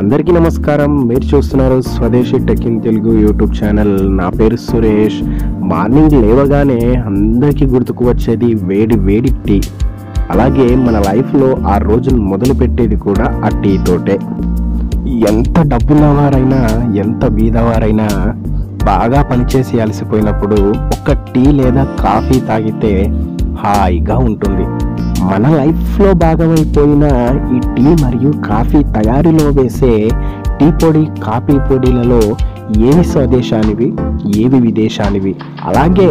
అందరికీ నమస్కారం. మీరు చూస్తున్నారు స్వదేశీ tech in Telugu YouTube channel. నా పేరు సురేష్. మార్నింగ్ లేవగానే అందరికీ గుర్తుకు వచ్చేది వేడి వేడి టీ. అలాగే మన లైఫ్లో ఆ రోజును మొదలు పెట్టేది కూడా ఆ టీ తోటే. ఎంత డబ్బున్నవారైనా ఎంత బీదవారైనా బాగా పనిచేసి అలసిపోయినప్పుడు ఒక టీ లేదా కాఫీ తాగితే హాయిగా ఉంటుంది. మన లైఫ్లో భాగమైపోయిన ఈ టీ మరియు కాఫీ తయారీలో వేసే టీ పొడి కాఫీ పొడిలలో ఏవి స్వదేశానివి ఏవి విదేశానివి? అలాగే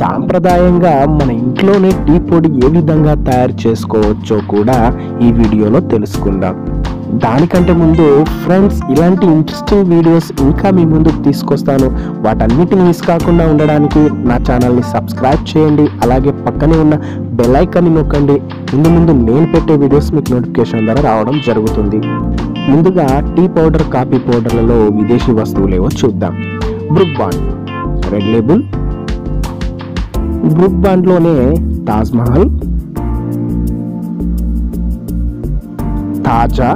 సాంప్రదాయంగా మన ఇంట్లోనే టీ పొడి ఏ విధంగా తయారు చేసుకోవచ్చో కూడా ఈ వీడియోలో తెలుసుకుందాం. దానికంటే ముందు ఫ్రెండ్స్ ఇలాంటి ఇంట్రెస్టింగ్ వీడియోస్ ఇంకా మీ ముందుకు తీసుకొస్తాను. వాటన్నిటిని మిస్ కాకుండా ఉండడానికి నా ఛానల్ని సబ్స్క్రైబ్ చేయండి. అలాగే పక్కనే ఉన్న బెల్ ఐకాన్ని నొక్కండి. ముందు ముందు నేను పెట్టే వీడియోస్ మీకు నోటిఫికేషన్ ద్వారా రావడం జరుగుతుంది. ముందుగా టీ పౌడర్ కాఫీ పౌడర్లలో విదేశీ వస్తువులేవో చూద్దాం. Brooke Bond Red Label Brooke బాండ్లోనే Taj Mahal తాజా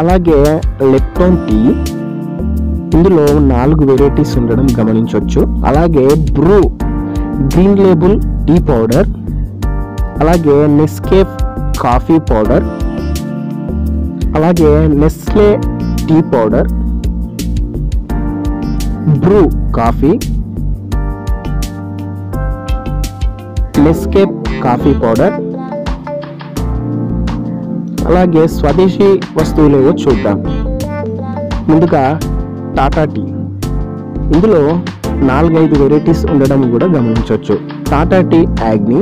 అలాగే లెప్టోన్ టీ. ఇందులో నాలుగు వెరైటీస్ ఉండడం గమనించవచ్చు. అలాగే Bru green label tea powder అలాగే నెస్కేఫ్ కాఫీ పౌడర్ అలాగే Nestle tea powder Bru coffee Nescafe coffee powder అలాగే స్వదేశీ వస్తువులేవో చూద్దాం. ముందుగా టాటా టీ. ఇందులో నాలుగైదు వెరైటీస్ ఉండడం కూడా గమనించవచ్చు Tata tea Agni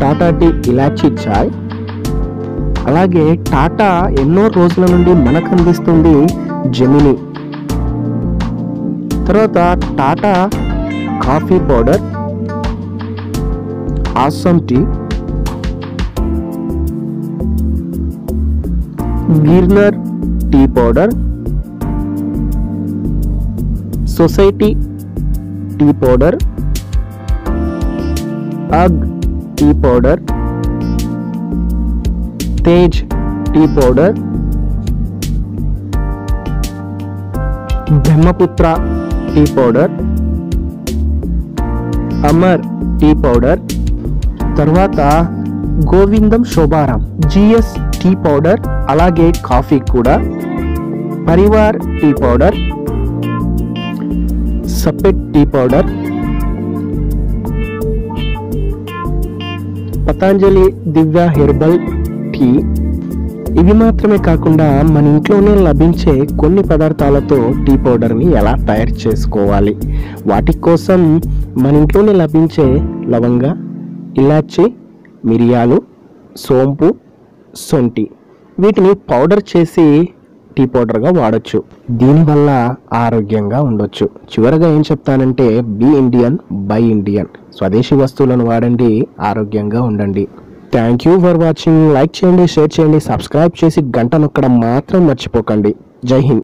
Tata tea Elaichi Chai అలాగే టాటా ఎన్నో రోజుల నుండి మనకు అందిస్తుంది జమిని. తర్వాత Tata coffee powder Assam tea Girnar tea powder Society tea powder అగ్ tea powder Tez tea powder Brahmaputra tea powder Amar tea powder తర్వాత Govindam Sobharam G S tea powder అలాగే కాఫీ కూడా. Parivar tea powder సపెట్ tea powder Patanjali Divya herbal tea. ఇవి మాత్రమే కాకుండా మన ఇంట్లోనే లభించే కొన్ని పదార్థాలతో టీ పౌడర్ని ఎలా తయారు చేసుకోవాలి? వాటి కోసం మన ఇంట్లోనే లభించే లవంగ ఇలాచి మిరియాలు సోంపు శొంఠి వీటిని పౌడర్ చేసి టీ పౌడర్గా వాడచ్చు. దీనివల్ల ఆరోగ్యంగా ఉండొచ్చు. చివరగా ఏం చెప్తానంటే బి ఇండియన్ బై ఇండియన్. స్వదేశీ వస్తువులను వాడండి ఆరోగ్యంగా ఉండండి. Thank you for watching. Like చేయండి షేర్ చేయండి సబ్స్క్రైబ్ చేసి గంట నొక్కడం మాత్రం మర్చిపోకండి. జై హింద్.